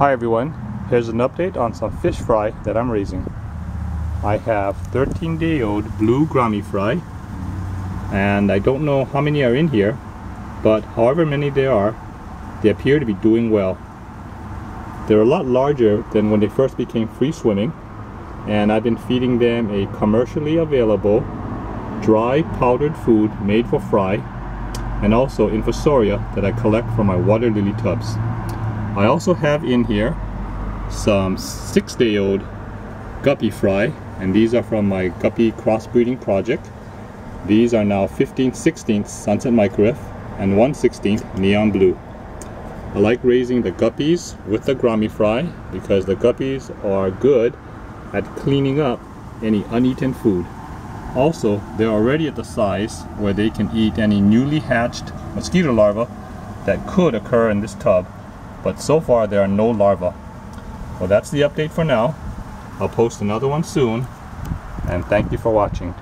Hi everyone, here's an update on some fish fry that I'm raising. I have 13 day old blue gourami fry and I don't know how many are in here but however many there are they appear to be doing well. They're a lot larger than when they first became free swimming and I've been feeding them a commercially available dry powdered food made for fry and also infusoria that I collect from my water lily tubs. I also have in here some six day old guppy fry and these are from my guppy crossbreeding project. These are now 15 16th sunset Micariff and 1 16th neon blue. I like raising the guppies with the gourami fry because the guppies are good at cleaning up any uneaten food. Also, they're already at the size where they can eat any newly hatched mosquito larvae that could occur in this tub, but so far there are no larvae. Well, that's the update for now. I'll post another one soon, and thank you for watching.